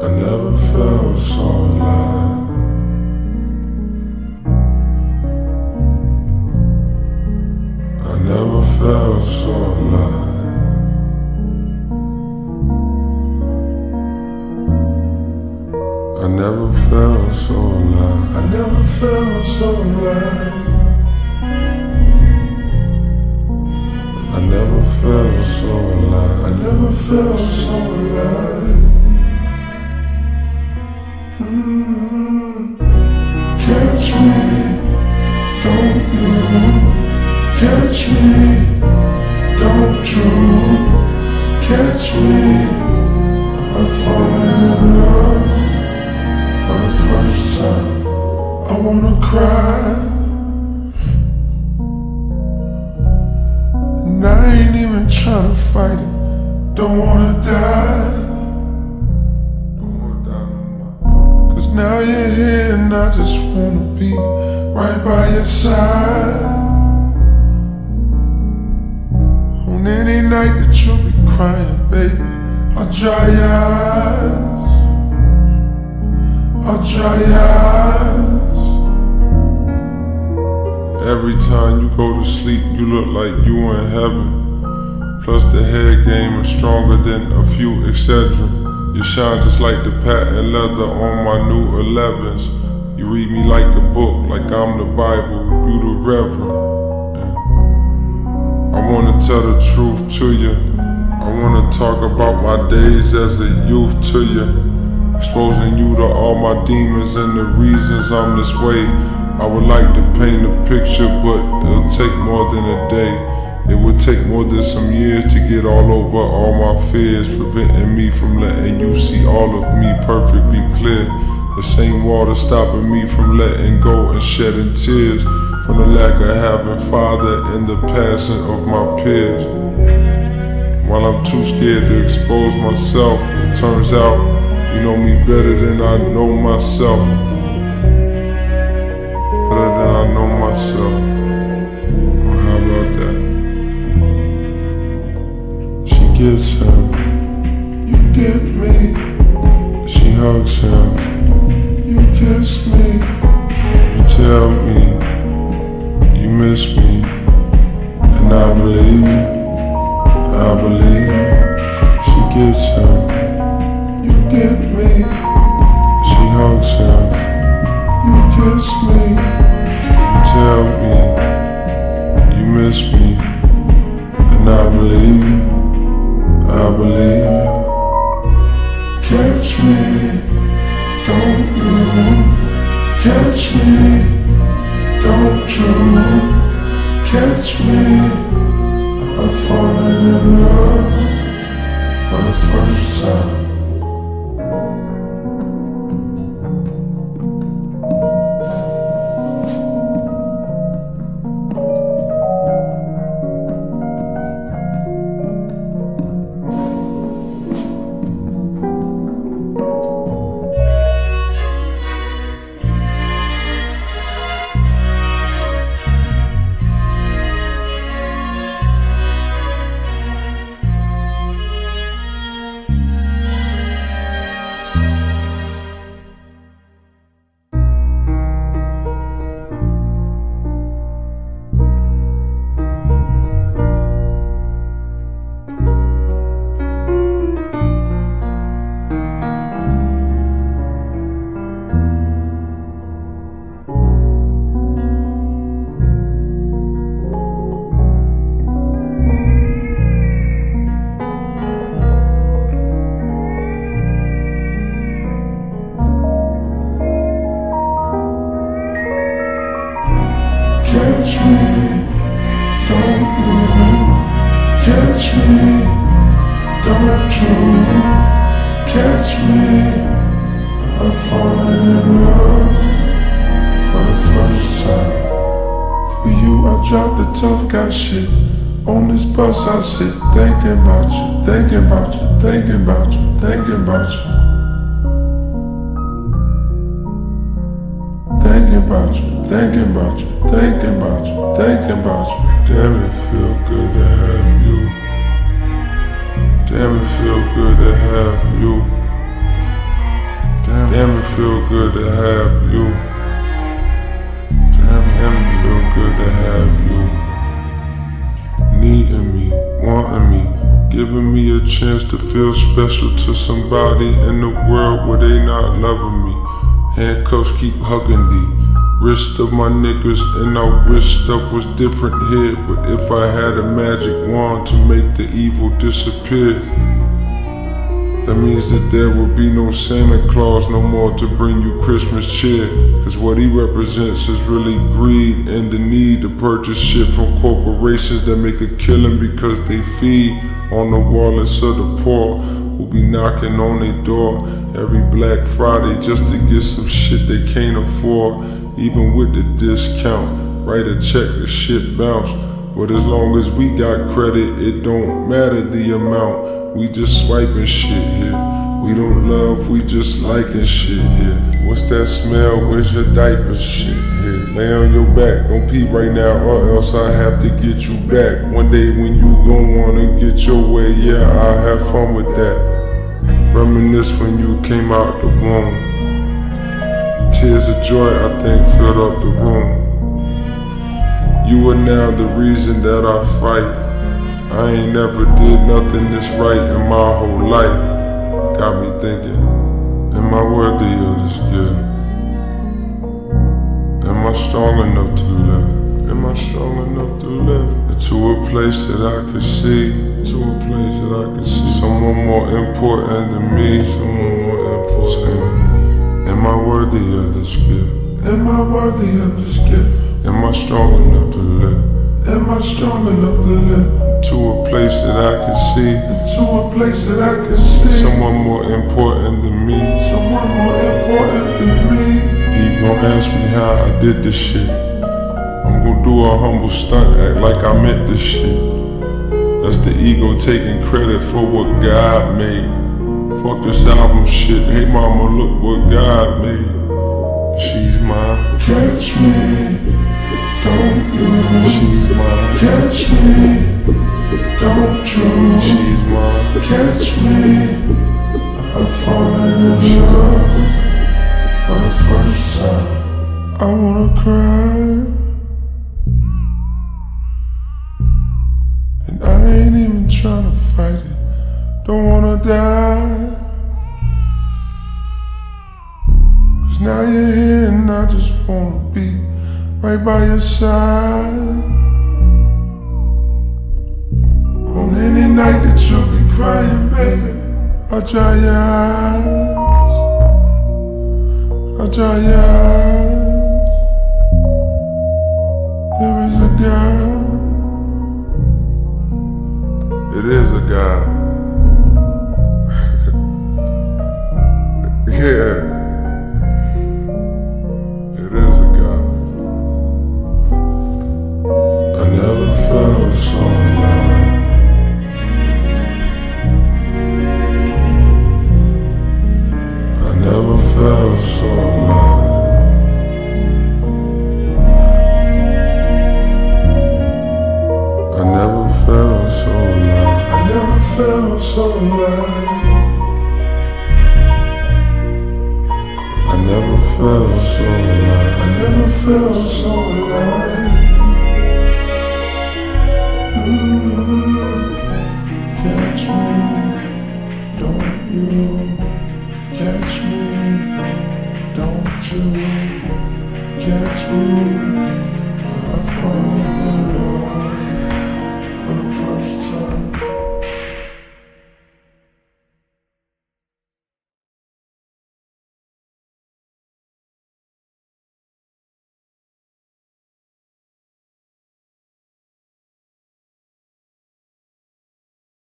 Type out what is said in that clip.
I never felt so alive. Felt so. I never felt so alive. I never felt so alive. Mm-hmm. Catch me, don't you? Catch me, don't you? Catch me, wanna cry, and I ain't even trying to fight it. Don't wanna die. Cause now you're here and I just wanna be right by your side. On any night that you'll be crying, baby, I'll dry your eyes. I'll dry your eyes. Every time you go to sleep, you look like you in heaven. Plus the head game is stronger than a few Excedrin. You shine just like the patent leather on my new 11s. You read me like a book, like I'm the Bible, you the Reverend. I wanna tell the truth to you. I wanna talk about my days as a youth to you. Exposing you to all my demons and the reasons I'm this way. I would like to paint a picture, but it'll take more than a day. It would take more than some years to get all over all my fears, preventing me from letting you see all of me perfectly clear. The same water stopping me from letting go and shedding tears from the lack of having father and the passing of my peers. While I'm too scared to expose myself, it turns out you know me better than I know myself. Know myself. Well, how about that? She gets him, you get me. She hugs him, you kiss me. You tell me you miss me, and I believe, I believe. She gets him, you get me. She hugs him, you kiss me. You tell me you miss me, and I believe, I believe. Catch me, don't you? Catch me, me, don't you? Catch me, don't you? Catch me, I'm falling in love for the first time. For you, I dropped the tough guy shit. On this bus, I sit thinking about you, thinking about you, thinking about you, thinking about you. Thinking about you thinking about you, thinking about you, thinking about you. Damn, it feel good to have you. Damn, it feel good to have you. Damn, damn it feel good to have you. Damn, damn it feel good to have you. Needing me, wanting me, giving me a chance to feel special to somebody in the world where they not loving me. Handcuffs keep hugging thee. Wrist of my niggas, and I wish stuff was different here. But if I had a magic wand to make the evil disappear, that means that there will be no Santa Claus no more to bring you Christmas cheer. Cause what he represents is really greed and the need to purchase shit from corporations that make a killing because they feed on the wallets of the poor who be knocking on their door every Black Friday just to get some shit they can't afford. Even with the discount, write a check, the shit bounce. But as long as we got credit, it don't matter the amount. We just swiping shit here. We don't love, we just liking shit here. What's that smell? Where's your diaper shit here? Lay on your back, don't pee right now, or else I have to get you back. One day when you gon' wanna get your way, yeah, I'll have fun with that. Reminisce when you came out the womb. Tears of joy, I think, filled up the room. You are now the reason that I fight. I ain't never did nothing this right in my whole life. Got me thinking, am I worthy of this gift? Am I strong enough to live? Am I strong enough to live? To a place that I can see, to a place that I can see. Someone more important than me, someone more important. Am I worthy of this gift? Am I worthy of this gift? Am I strong enough to live? Am I strong enough to live? To a place that I can see. To a place that I can see. Someone more important than me. Someone more important than me. You gon' ask me how I did this shit. I'm gon' do a humble stunt, act like I meant this shit. That's the ego taking credit for what God made. Fuck this album shit. Hey mama, look what God made. She's mine. Catch me. Don't you? She's mine. Catch me. Don't you? She's mine. Catch me. I've fallen in love for the first time. I wanna cry. And I ain't even trying to fight it. Don't wanna die. Cause now you're here and I just wanna be right by your side. Night that you'll be crying, baby, I'll dry your eyes. I'll dry your eyes. There is a God. It is a God. yeah. I never felt so alive. I never felt so alive.